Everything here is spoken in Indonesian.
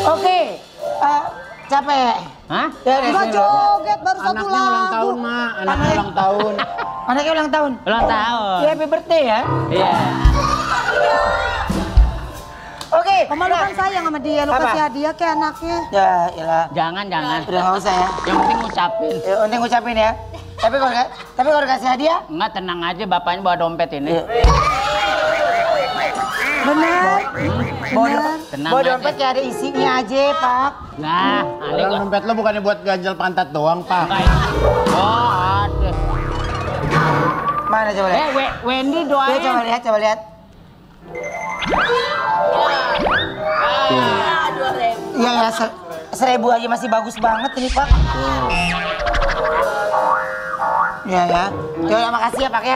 Oke, eh, capek. Hah? Ya, Enggak ya, joget baru satu Anaknya ulang lagu. tahun, Mak. Anaknya ulang tahun. Anaknya ulang tahun. Ulang tahun. Ya, happy birthday ya. Iya. Oke. Kamu lu kan sayang sama dia, lu kasih hadiah ke anaknya. Ya, iyalah. Jangan, jangan. Udah nggak usah ya. Yang penting ngucapin. Ya, untung ngucapin ya. Tapi kalau tapi kalau kasih hadiah, Enggak, tenang aja bapaknya bawa dompet ini. ya, bawa, Bener. Tenang bawa aja. dompet kayak ada isinya aja, Pak. Nah, aneh gua. dompet lo bukannya buat ganjel pantat doang, Pak. Oh, ada. Mana coba Eh, lihat? We- Wendy Ya, doain. coba lihat, coba lihat. Iya ya, se- seribu aja masih bagus banget ini Pak. Iya ya. Coba makasih ya Pak ya.